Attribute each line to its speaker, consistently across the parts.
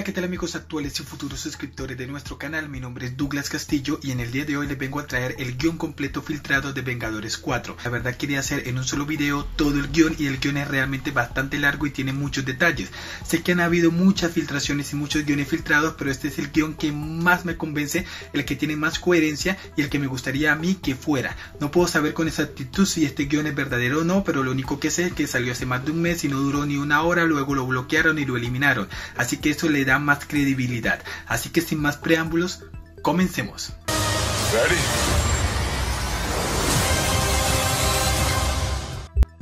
Speaker 1: Hola, ¿qué tal amigos actuales y futuros suscriptores de nuestro canal? Mi nombre es Douglas Castillo y en el día de hoy les vengo a traer el guion completo filtrado de Vengadores 4. La verdad quería hacer en un solo video todo el guion y el guion es realmente bastante largo y tiene muchos detalles. Sé que han habido muchas filtraciones y muchos guiones filtrados, pero este es el guion que más me convence, el que tiene más coherencia y el que me gustaría a mí que fuera. No puedo saber con exactitud si este guion es verdadero o no, pero lo único que sé es que salió hace más de un mes y no duró ni una hora, luego lo bloquearon y lo eliminaron. Así que esto le da más credibilidad. Así que sin más preámbulos, comencemos.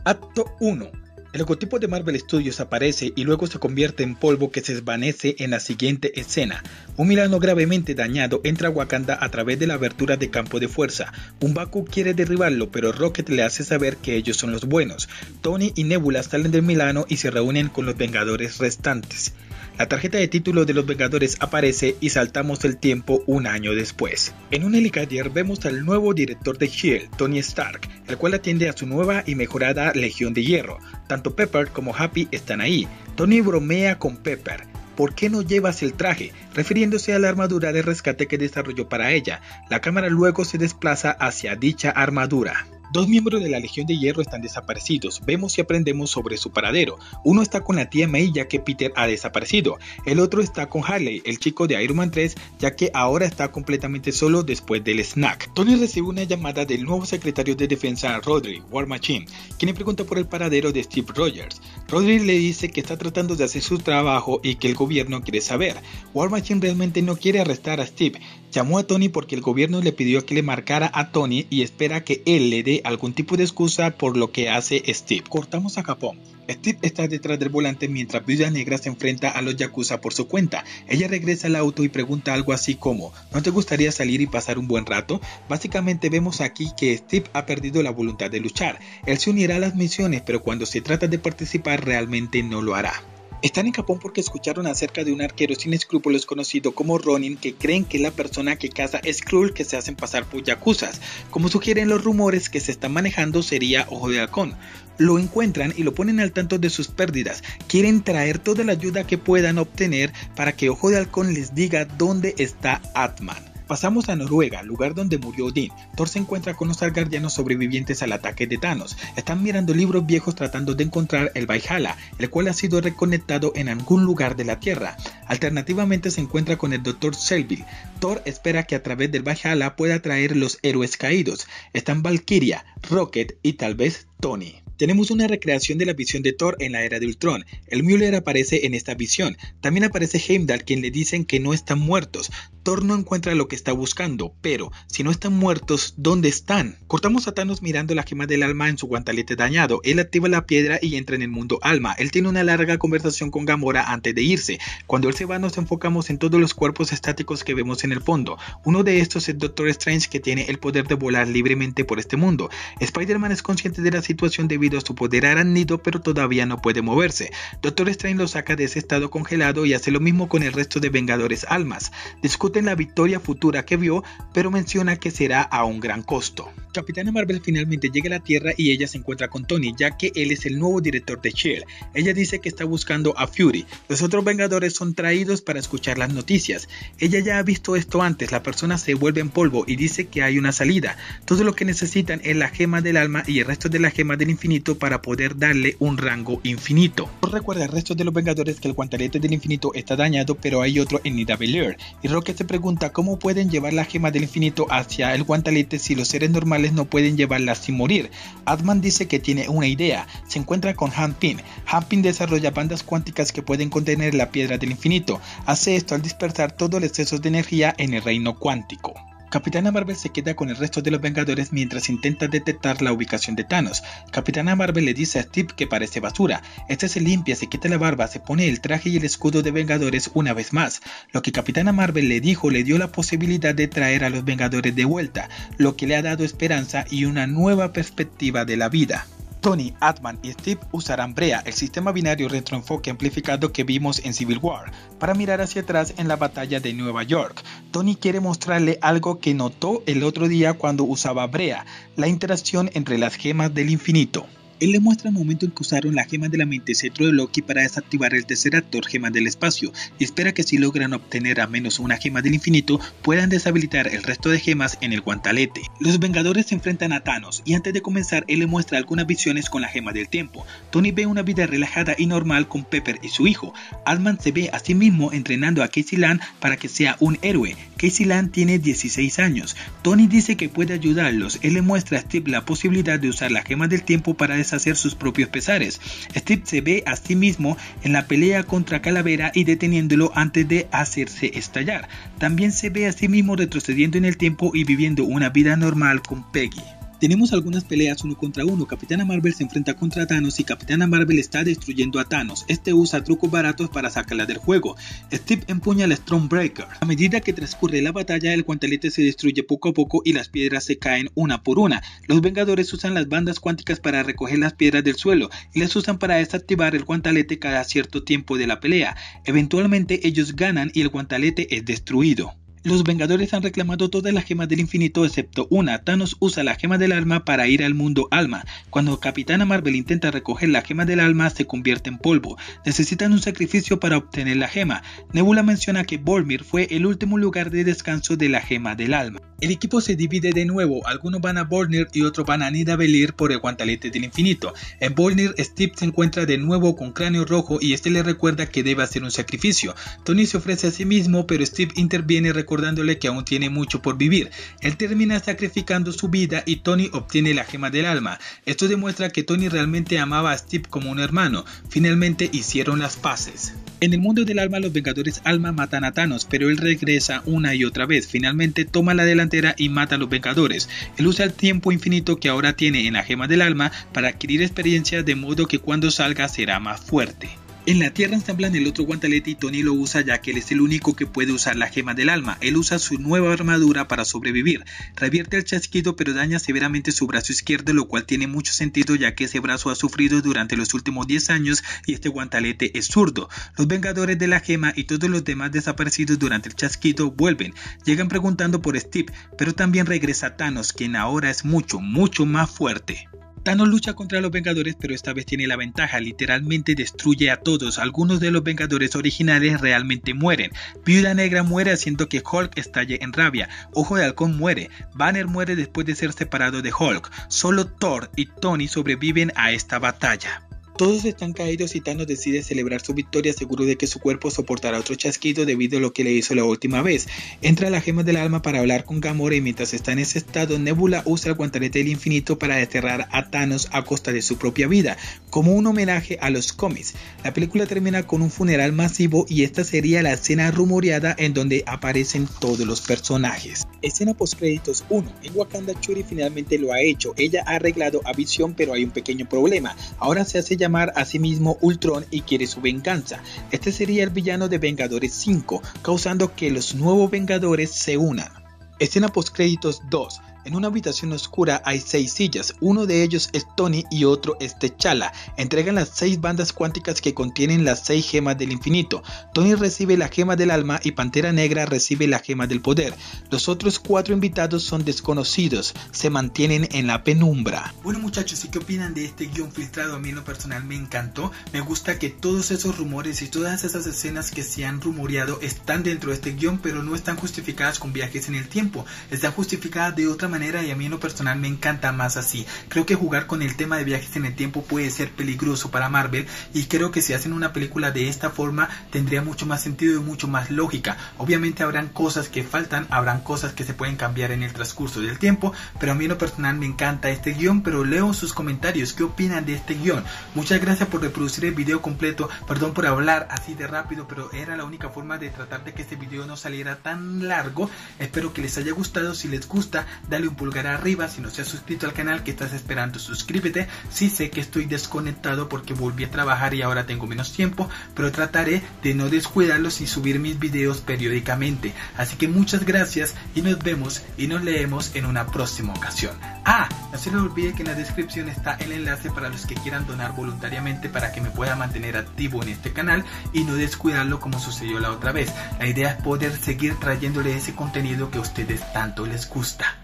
Speaker 1: Acto 1. El logotipo de Marvel Studios aparece y luego se convierte en polvo que se desvanece en la siguiente escena. Un Milano gravemente dañado entra a Wakanda a través de la abertura de campo de fuerza. Un Baku quiere derribarlo, pero Rocket le hace saber que ellos son los buenos. Tony y Nebula salen del Milano y se reúnen con los Vengadores restantes. La tarjeta de título de los Vengadores aparece y saltamos el tiempo un año después. En un helicóptero vemos al nuevo director de S.H.I.E.L.D., Tony Stark, el cual atiende a su nueva y mejorada Legión de Hierro. Tanto Pepper como Happy están ahí. Tony bromea con Pepper. ¿por qué no llevas el traje? refiriéndose a la armadura de rescate que desarrolló para ella. La cámara luego se desplaza hacia dicha armadura. Dos miembros de la Legión de Hierro están desaparecidos. Vemos y aprendemos sobre su paradero. Uno está con la tía May ya que Peter ha desaparecido. El otro está con Harley, el chico de Iron Man 3, ya que ahora está completamente solo después del snack. Tony recibe una llamada del nuevo secretario de defensa Rodri, War Machine, quien le pregunta por el paradero de Steve Rogers. Rodri le dice que está tratando de hacer su trabajo y que el gobierno quiere saber. War Machine realmente no quiere arrestar a Steve. Llamó a Tony porque el gobierno le pidió que le marcara a Tony y espera que él le dé algún tipo de excusa por lo que hace Steve. Cortamos a Japón. Steve está detrás del volante mientras Viuda Negra se enfrenta a los Yakuza por su cuenta. Ella regresa al auto y pregunta algo así como, ¿no te gustaría salir y pasar un buen rato? Básicamente vemos aquí que Steve ha perdido la voluntad de luchar. Él se unirá a las misiones, pero cuando se trata de participar realmente no lo hará. Están en Japón porque escucharon acerca de un arquero sin escrúpulos conocido como Ronin que creen que la persona que caza es cruel que se hacen pasar por yakuzas. Como sugieren los rumores que se están manejando sería Ojo de Halcón. Lo encuentran y lo ponen al tanto de sus pérdidas. Quieren traer toda la ayuda que puedan obtener para que Ojo de Halcón les diga dónde está Atman. Pasamos a Noruega, lugar donde murió Odín. Thor se encuentra con los Asgardianos sobrevivientes al ataque de Thanos. Están mirando libros viejos tratando de encontrar el Valhalla, el cual ha sido reconectado en algún lugar de la Tierra. Alternativamente se encuentra con el Dr. Selville. Thor espera que a través del Valhalla pueda traer los héroes caídos. Están Valkyria, Rocket y tal vez Tony. Tenemos una recreación de la visión de Thor en la era de Ultron. El Müller aparece en esta visión. También aparece Heimdall, quien le dicen que no están muertos. Thor no encuentra lo que está buscando, pero si no están muertos, ¿dónde están? Cortamos a Thanos mirando la gema del alma en su guantalete dañado. Él activa la piedra y entra en el mundo alma. Él tiene una larga conversación con Gamora antes de irse. Cuando él se va nos enfocamos en todos los cuerpos estáticos que vemos en el fondo. Uno de estos es Doctor Strange que tiene el poder de volar libremente por este mundo. Spider-Man es consciente de la situación a su poder arácnido, pero todavía no puede moverse. Doctor Strange lo saca de ese estado congelado y hace lo mismo con el resto de Vengadores Almas. Discuten la victoria futura que vio, pero menciona que será a un gran costo. Capitana Marvel finalmente llega a la Tierra y ella se encuentra con Tony, ya que él es el nuevo director de Shield. Ella dice que está buscando a Fury. Los otros Vengadores son traídos para escuchar las noticias. Ella ya ha visto esto antes, la persona se vuelve en polvo y dice que hay una salida. Todo lo que necesitan es la gema del alma y el resto de la gema del infinito para poder darle un rango infinito. Recuerda el resto de los Vengadores que el guantelete del infinito está dañado, pero hay otro en Nidavellir. Y Rocket se pregunta cómo pueden llevar la gema del infinito hacia el guantelete si los seres normales no pueden llevarla sin morir. Adman dice que tiene una idea. Se encuentra con Hanpin. Hanpin desarrolla bandas cuánticas que pueden contener la piedra del infinito. Hace esto al dispersar todo el exceso de energía en el reino cuántico. Capitana Marvel se queda con el resto de los Vengadores mientras intenta detectar la ubicación de Thanos. Capitana Marvel le dice a Steve que parece basura. Este se limpia, se quita la barba, se pone el traje y el escudo de Vengadores una vez más. Lo que Capitana Marvel le dijo le dio la posibilidad de traer a los Vengadores de vuelta, lo que le ha dado esperanza y una nueva perspectiva de la vida. Tony, Atman y Steve usarán Brea, el sistema binario retroenfoque amplificado que vimos en Civil War, para mirar hacia atrás en la batalla de Nueva York. Tony quiere mostrarle algo que notó el otro día cuando usaba Brea, la interacción entre las gemas del infinito. Él le muestra el momento en que usaron la gema de la mente cetro de Loki para desactivar el tercer actor gema del espacio y espera que si logran obtener a menos una gema del infinito puedan deshabilitar el resto de gemas en el guantalete. Los Vengadores se enfrentan a Thanos y antes de comenzar él le muestra algunas visiones con la gema del tiempo. Tony ve una vida relajada y normal con Pepper y su hijo. Altman se ve a sí mismo entrenando a Casey Land para que sea un héroe. Casey Land tiene 16 años. Tony dice que puede ayudarlos. Él le muestra a Steve la posibilidad de usar la gema del tiempo para deshacer sus propios pesares. Steve se ve a sí mismo en la pelea contra Calavera y deteniéndolo antes de hacerse estallar. También se ve a sí mismo retrocediendo en el tiempo y viviendo una vida normal con Peggy. Tenemos algunas peleas uno contra uno, Capitana Marvel se enfrenta contra Thanos y Capitana Marvel está destruyendo a Thanos. Este usa trucos baratos para sacarla del juego. Steve empuña el Stormbreaker. A medida que transcurre la batalla, el guantelete se destruye poco a poco y las piedras se caen una por una. Los Vengadores usan las bandas cuánticas para recoger las piedras del suelo y las usan para desactivar el guantelete cada cierto tiempo de la pelea. Eventualmente ellos ganan y el guantelete es destruido. Los Vengadores han reclamado todas las gemas del infinito excepto una. Thanos usa la gema del alma para ir al mundo alma. Cuando Capitana Marvel intenta recoger la gema del alma se convierte en polvo. Necesitan un sacrificio para obtener la gema. Nebula menciona que Volmir fue el último lugar de descanso de la gema del alma. El equipo se divide de nuevo, algunos van a Volnir y otros van a Nidavellir por el guantelete del infinito. En Volnir, Steve se encuentra de nuevo con cráneo rojo y este le recuerda que debe hacer un sacrificio. Tony se ofrece a sí mismo, pero Steve interviene recordándole que aún tiene mucho por vivir. Él termina sacrificando su vida y Tony obtiene la gema del alma. Esto demuestra que Tony realmente amaba a Steve como un hermano. Finalmente hicieron las paces. En el mundo del alma los Vengadores Alma matan a Thanos, pero él regresa una y otra vez. Finalmente toma la delantera y mata a los Vengadores. Él usa el tiempo infinito que ahora tiene en la gema del alma para adquirir experiencia de modo que cuando salga será más fuerte. En la Tierra ensamblan el otro guantelete y Tony lo usa ya que él es el único que puede usar la gema del alma. Él usa su nueva armadura para sobrevivir. Revierte el chasquido pero daña severamente su brazo izquierdo, lo cual tiene mucho sentido ya que ese brazo ha sufrido durante los últimos 10 años y este guantelete es zurdo. Los Vengadores de la gema y todos los demás desaparecidos durante el chasquido vuelven. Llegan preguntando por Steve, pero también regresa Thanos, quien ahora es mucho, mucho más fuerte. Thanos lucha contra los Vengadores pero esta vez tiene la ventaja, literalmente destruye a todos, algunos de los Vengadores originales realmente mueren, Viuda Negra muere haciendo que Hulk estalle en rabia, Ojo de Halcón muere, Banner muere después de ser separado de Hulk, solo Thor y Tony sobreviven a esta batalla. Todos están caídos y Thanos decide celebrar su victoria seguro de que su cuerpo soportará otro chasquido debido a lo que le hizo la última vez. Entra a la gema del alma para hablar con Gamora y mientras está en ese estado Nebula usa el guantelete del infinito para desterrar a Thanos a costa de su propia vida, como un homenaje a los cómics. La película termina con un funeral masivo y esta sería la escena rumoreada en donde aparecen todos los personajes. Escena post créditos 1. En Wakanda Churi finalmente lo ha hecho. Ella ha arreglado a Visión pero hay un pequeño problema. Ahora se hace llamar a sí mismo Ultron y quiere su venganza. Este sería el villano de Vengadores 5, causando que los nuevos Vengadores se unan. Escena post créditos 2. En una habitación oscura hay seis sillas, uno de ellos es Tony y otro es T'Challa. Entregan las seis bandas cuánticas que contienen las seis gemas del infinito. Tony recibe la gema del alma y Pantera Negra recibe la gema del poder. Los otros cuatro invitados son desconocidos, se mantienen en la penumbra. Bueno muchachos, ¿y qué opinan de este guion filtrado? A mí en lo personal me encantó. Me gusta que todos esos rumores y todas esas escenas que se han rumoreado están dentro de este guion, pero no están justificadas con viajes en el tiempo. Están justificadas de otra manera y a mí en lo personal me encanta más así. Creo que jugar con el tema de viajes en el tiempo puede ser peligroso para Marvel y creo que si hacen una película de esta forma tendría mucho más sentido y mucho más lógica. Obviamente habrán cosas que faltan, habrán cosas que se pueden cambiar en el transcurso del tiempo, pero a mí en lo personal me encanta este guion, pero leo sus comentarios, ¿qué opinan de este guion? Muchas gracias por reproducir el video completo, perdón por hablar así de rápido, pero era la única forma de tratar de que este video no saliera tan largo. Espero que les haya gustado, si les gusta, dale un pulgar arriba si no se has suscrito al canal que estás esperando suscríbete. Si sé que estoy desconectado porque volví a trabajar y ahora tengo menos tiempo pero trataré de no descuidarlos y subir mis videos periódicamente. Así que muchas gracias y nos vemos y nos leemos en una próxima ocasión. Ah no se les olvide que en la descripción está el enlace para los que quieran donar voluntariamente para que me pueda mantener activo en este canal y no descuidarlo como sucedió la otra vez. La idea es poder seguir trayéndole ese contenido que a ustedes tanto les gusta